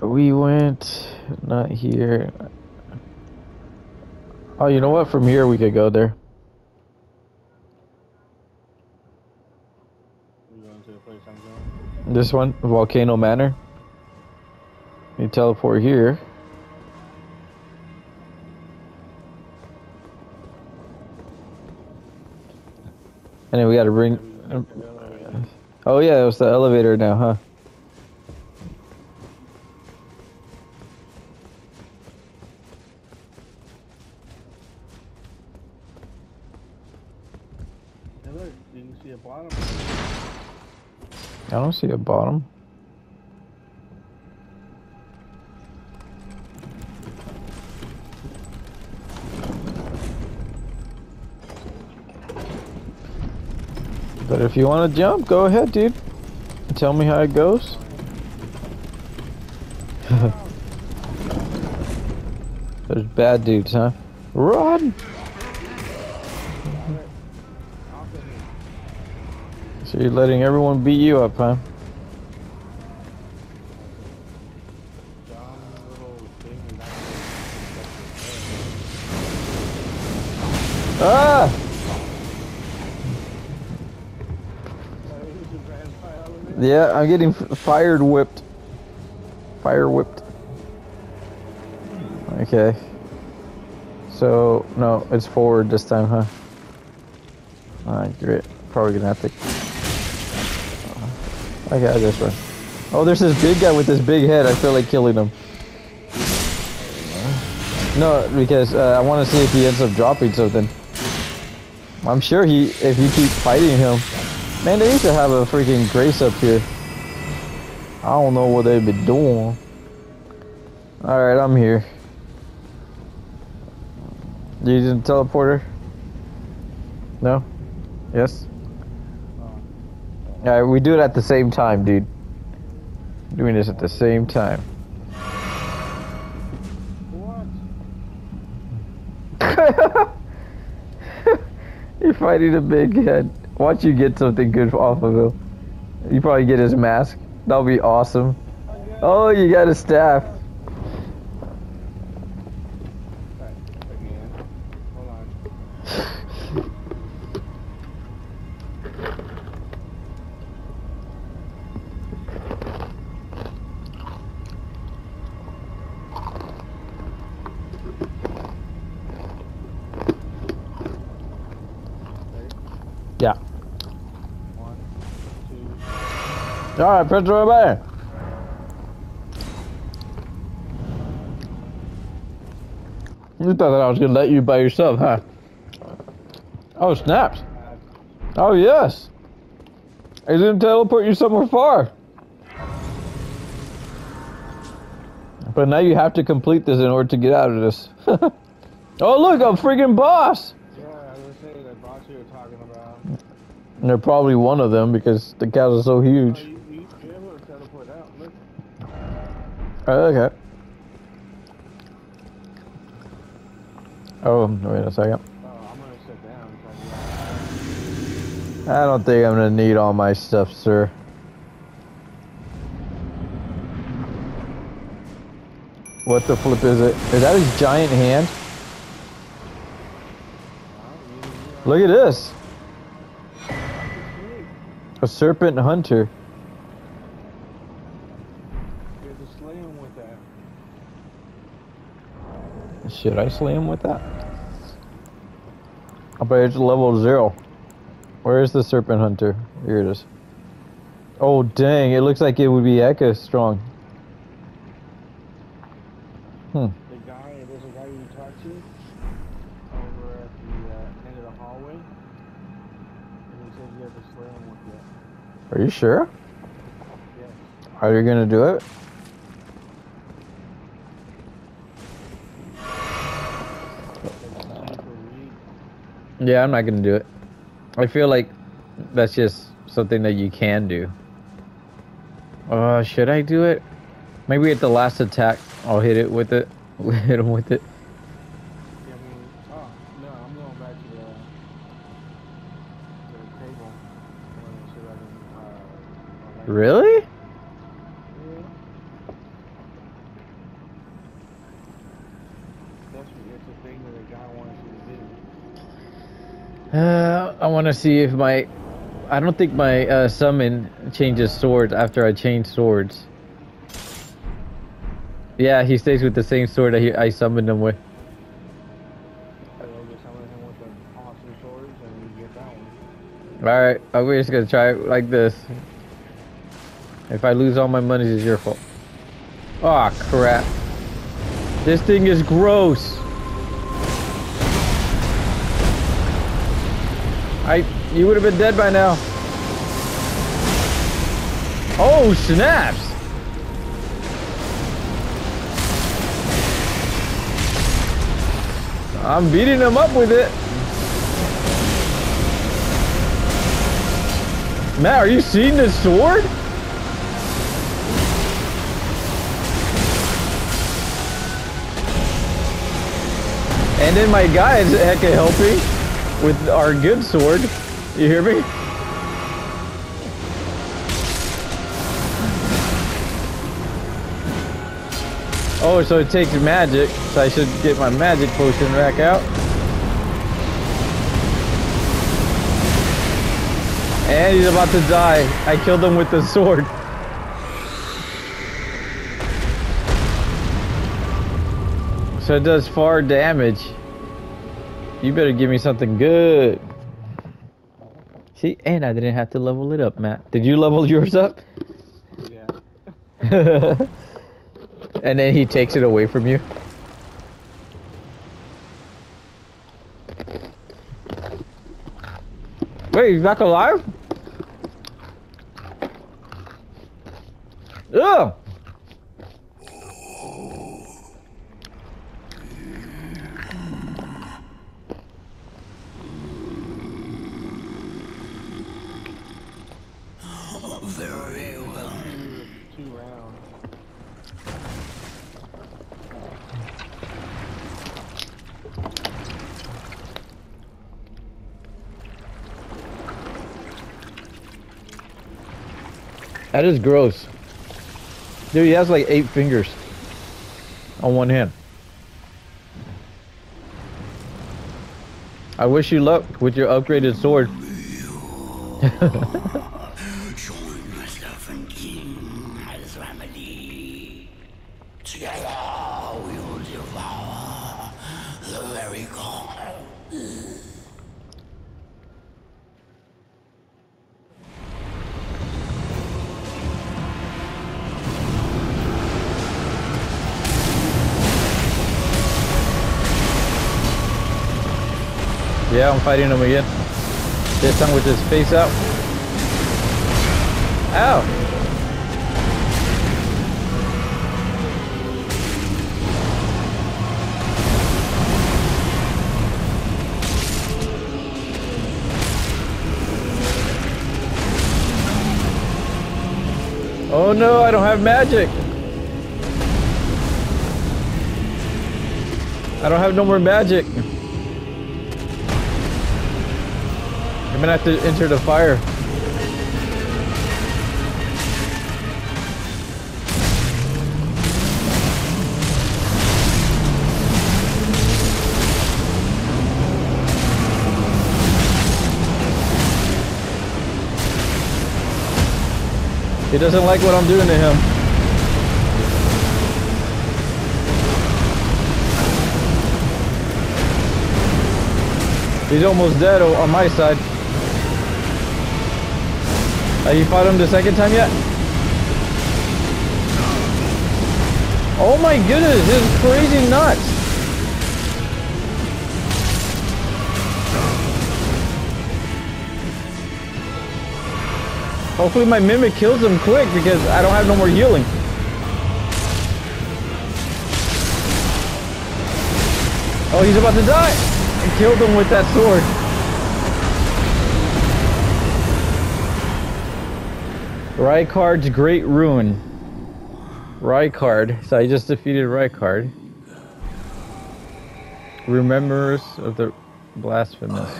We went not here. Oh, you know what? From here we could go there. This one, Volcano Manor. You teleport here. And then we gotta bring. Oh yeah, it was the elevator now, huh? See a bottom. I don't see a bottom. But if you want to jump, go ahead, dude. Tell me how it goes. There's bad dudes, huh? Run! So you're letting everyone beat you up, huh? Ah! Yeah, I'm getting fired whipped. Fire whipped. Okay. So, no, it's forward this time, huh? Alright, great. Probably gonna have to. I got this one. Oh, there's this big guy with this big head. I feel like killing him. No, because uh, I want to see if he ends up dropping something. I'm sure he, if you keep fighting him, man, they used to have a freaking grace up here. I don't know what they've been doing. All right, I'm here. You using teleporter? No? Yes? All right, we do it at the same time, dude. Doing this at the same time. What? You're fighting a big head. Watch you get something good off of him. You probably get his mask. That'll be awesome. Oh, you got a staff. Two. All right, press the right button. You thought that I was gonna let you by yourself, huh? Oh, snaps. Oh, yes. I didn't teleport you somewhere far. But now you have to complete this in order to get out of this. oh, look, a freaking boss. Yeah, I was gonna say that box you were talking about. And they're probably one of them because the cows are so Oh, huge. Oh, okay. Oh, wait a second. Oh, I don't think I'm gonna need all my stuff, sir. What the flip is it? Is that his giant hand? Look at this. A serpent hunter. You have to slay him with that. Should I slay him with that? I bet it's level zero. Where is the serpent hunter? Here it is. Oh dang! It looks like it would be Eka strong. Hmm. The guy, there's a guy you talked to over at the uh, end of the hallway. And he said you have to slay him with that. Are you sure? Yes. Are you gonna do it? Yeah, I'm not gonna do it. I feel like that's just something that you can do. Uh, should I do it? Maybe at the last attack, I'll hit it with it. hit him with it. Yeah, I mean, oh, no, I'm going back to the, the table. I wanna see if I can, like- Really? Yeah. What's it's a thing that a guy wants you to do. Uh, I want to see if my. I don't think my uh, summon changes swords after I change swords. Yeah, he stays with the same sword he, I summoned him with. Alright, we're just gonna try it like this. If I lose all my money, it's your fault. Aw, crap. This thing is gross. I, you would have been dead by now. Oh, snaps. I'm beating him up with it. Matt, are you seeing this sword? And then my guy is hecka helping with our good sword. You hear me? Oh, so it takes magic, so I should get my magic potion back out. And he's about to die. I killed him with the sword. So it does far damage. You better give me something good. See, and I didn't have to level it up, Matt. Did you level yours up? Yeah. and then he takes it away from you. Wait, he's back alive? Ugh! Very well. Two rounds. That is gross. Dude, he has like eight fingers on one hand. I wish you luck with your upgraded sword. Yeah, I'm fighting him again. This time with his face out. Ow! Oh no, I don't have magic. I don't have no more magic. I'm gonna have to enter the fire. He doesn't like what I'm doing to him. He's almost dead on my side. Have you fought him the second time yet? Oh my goodness, this is crazy nuts. Hopefully my mimic kills him quick because I don't have no more healing. Oh, he's about to die. I killed him with that sword. Rykard's Great Ruin. Rykard. So I just defeated Rykard. Remembrance of the blasphemous.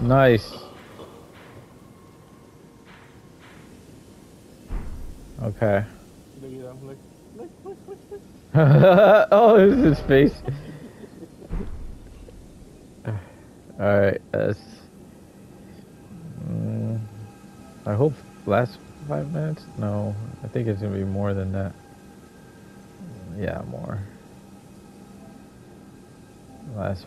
Nice. Okay. oh, this is his face. Alright. Mm, I hope last five minutes? No, I think it's gonna be more than that. Yeah, more. Last